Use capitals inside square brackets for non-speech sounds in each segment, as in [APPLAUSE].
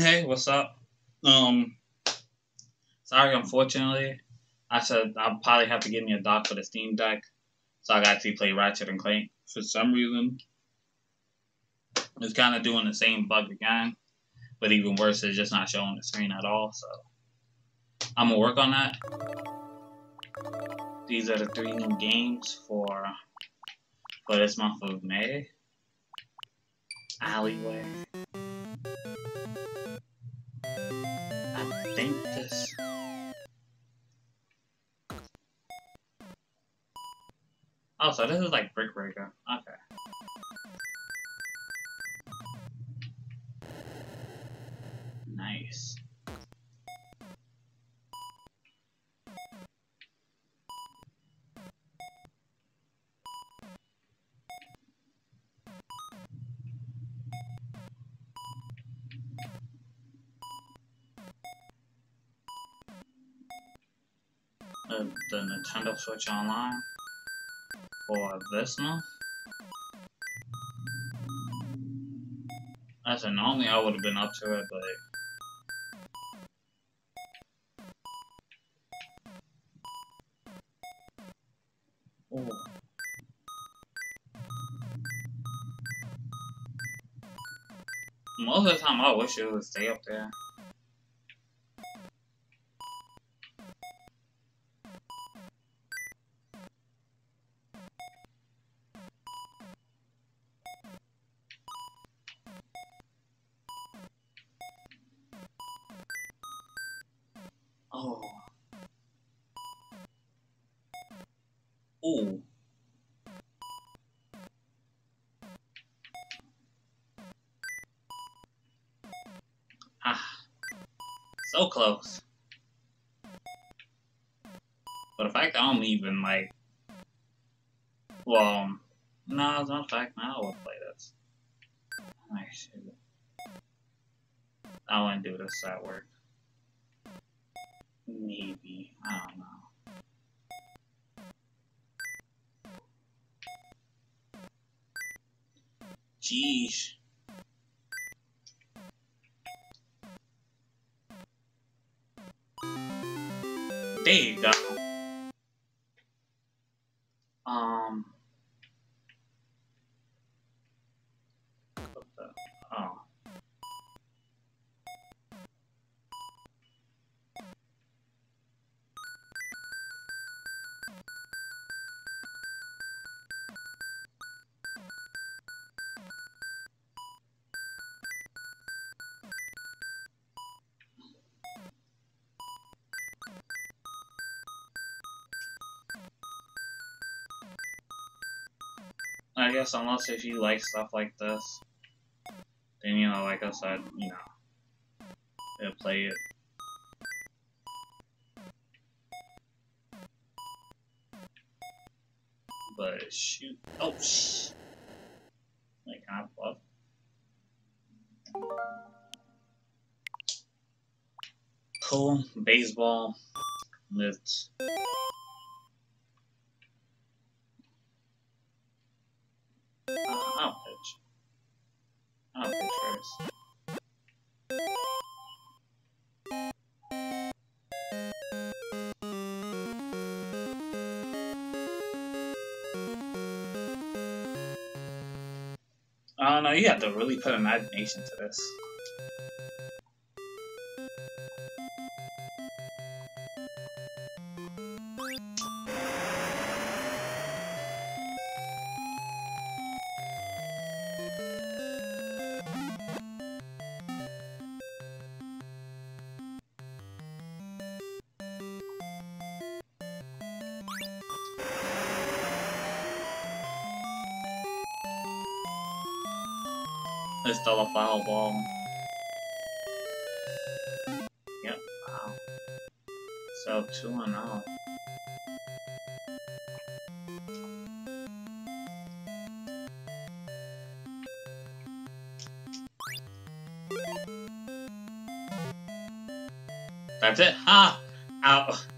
Hey, what's up? Um, sorry, unfortunately, I said I'll probably have to give me a dock for the Steam Deck, so I got to actually play Ratchet and Clank. For some reason, it's kind of doing the same bug again, but even worse, it's just not showing the screen at all. So I'm gonna work on that. These are the three new games for for this month of May. Alleyway. Think this. Oh, so this is like Brick Breaker. Okay. The, Nintendo Switch Online for this month. As a normally I would have been up to it, but Most of the time I wish it would stay up there. Oh. Ooh. Ah. So close. But the fact I don't even like well no, it's not a fact now I will play this. I wanna do this at work. Maybe. I don't know. Jeez. There you go. I guess unless if you like stuff like this, then you know, like I said, you know, they'll play it. But shoot, oh like I bluff? Cool baseball. Let's. I'll pitch first. I don't know, you have to really put imagination to this. It's still a foul ball. Yep, wow. So 2 and 0. That's it? Ha! Ow.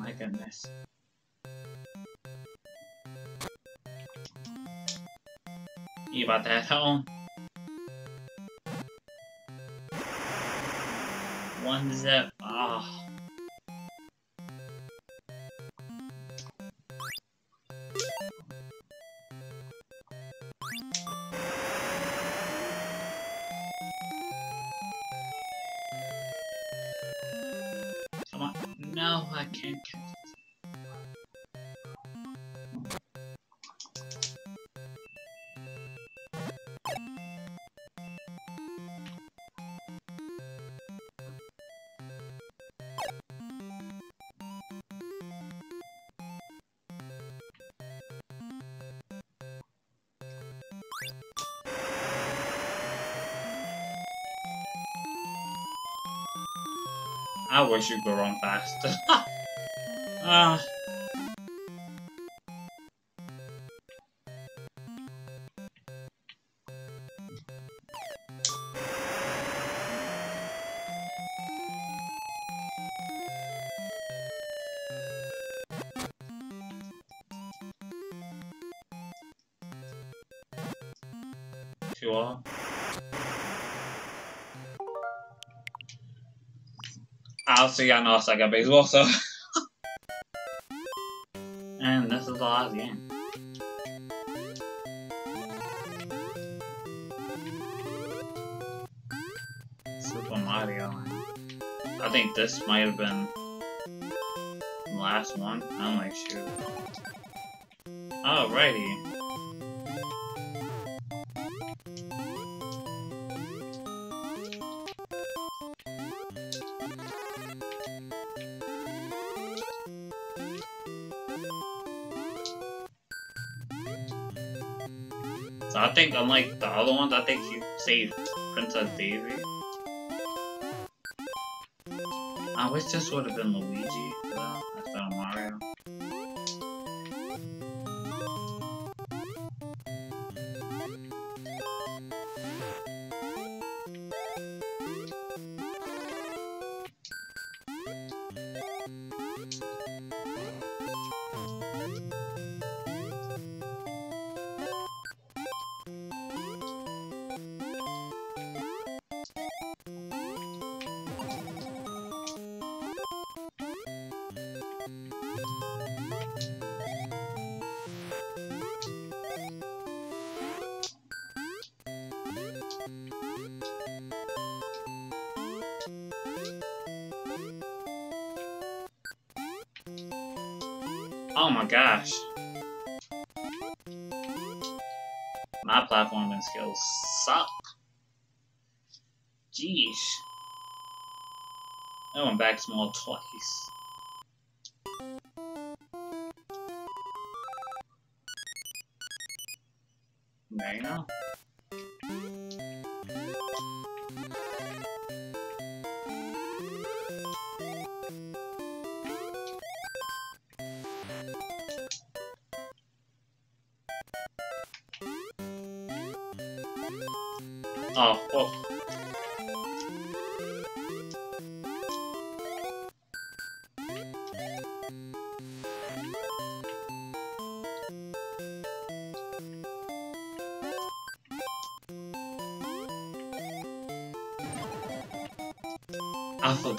My goodness. You about that home? One zip. Ah. Oh. No, I can't I wish you could run faster. [LAUGHS] Ah. Sure. Obviously, I know suck at baseball, so. and this is the last game. Super Mario. I think this might have been the last one. I'm like, shoot. Oh, Alrighty. So I think, unlike the other ones, I think he saved Princess Daisy. I wish this would have been Luigi, though, Oh my gosh. My platforming skills suck. Jeez. Oh, I went back small twice. You oh.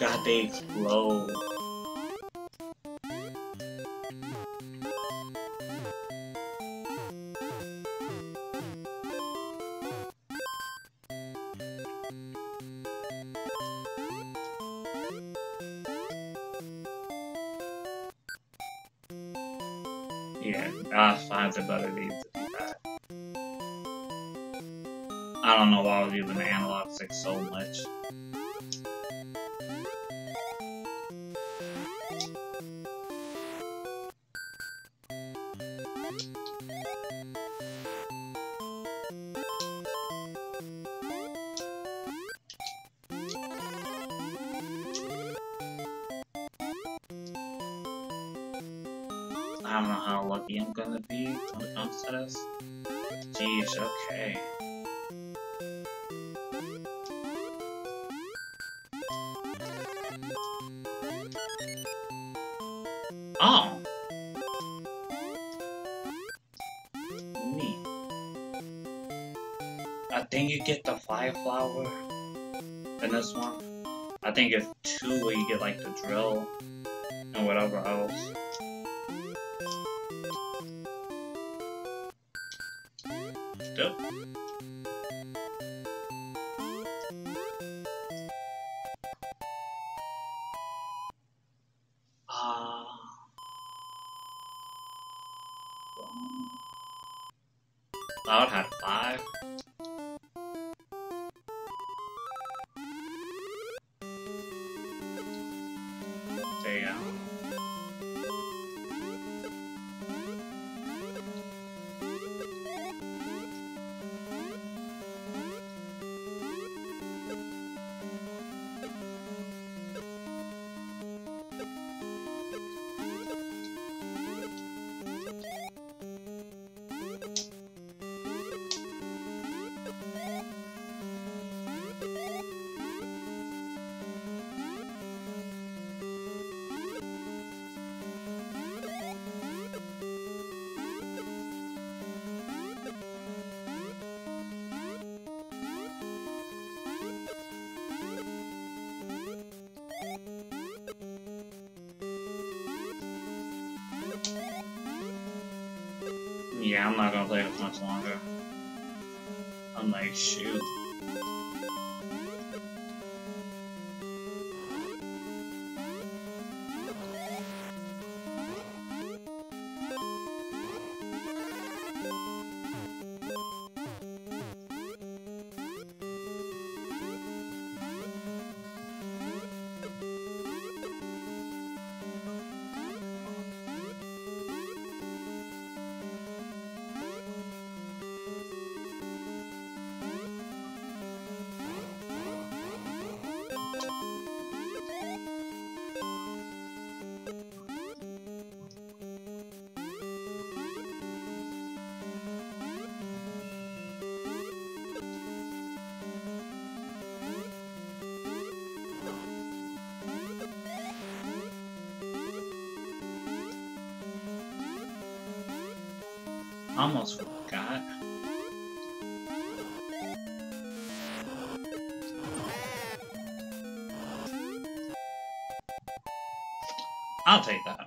I they explode. Yeah, I'll find a better need to. I don't know why I was using the analog stick so much. I don't know how lucky I'm gonna be when it comes to this. Jeez, okay. I think you get the fire flower in this one. I think it's two where you get like the drill and whatever else. Still. Ah. Cloud had five. Yeah, I'm not gonna play this much longer. I'm like, shoot. Almost forgot. I'll take that.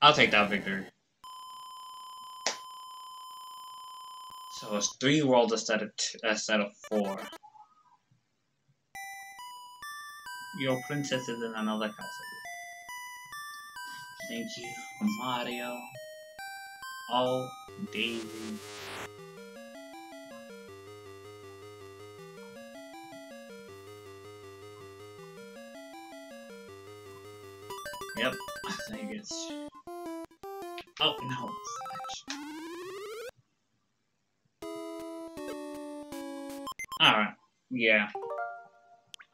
I'll take that victory. So it's three worlds instead of two, instead of four. Your princess is in another castle. Thank you, Mario. Oh, day Yep, [LAUGHS] I think it's. Oh no. Alright, yeah.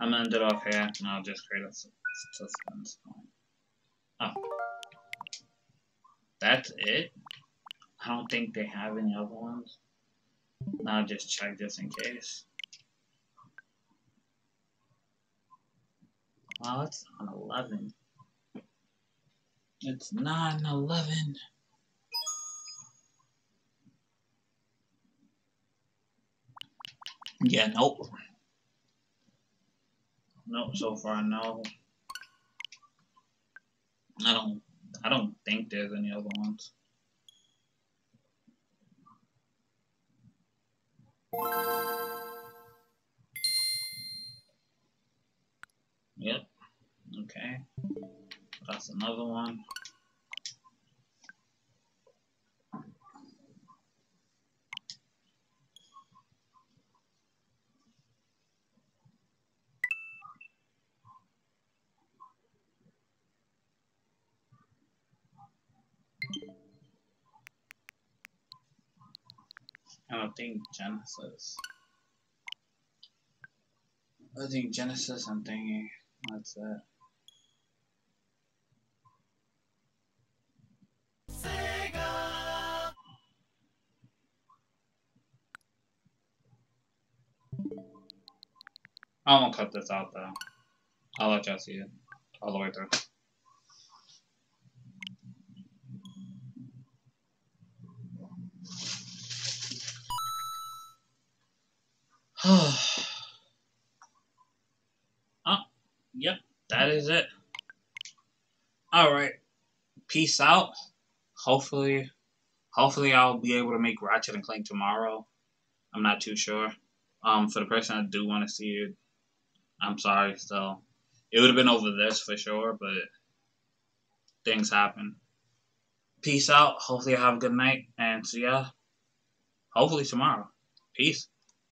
I'm gonna end it off here, and I'll just create a suspense point. Oh. That's it? I don't think they have any other ones. I'll just check just in case. Wow, it's on 11. It's 9 11. Yeah, nope. Nope, so far no. I don't I don't think there's any other ones. Yep. Okay. That's another one. think Genesis. I think Genesis I'm thinking. That's it. Sega! I won't cut this out though. I'll let y'all see it all the way through. [SIGHS] oh, yep, that is it. Alright. Peace out. Hopefully hopefully I'll be able to make Ratchet and Clank tomorrow. I'm not too sure. Um, for the person I do want to see it, I'm sorry. So it would have been over this for sure, but things happen. Peace out. Hopefully I have a good night and see ya. Hopefully tomorrow. Peace.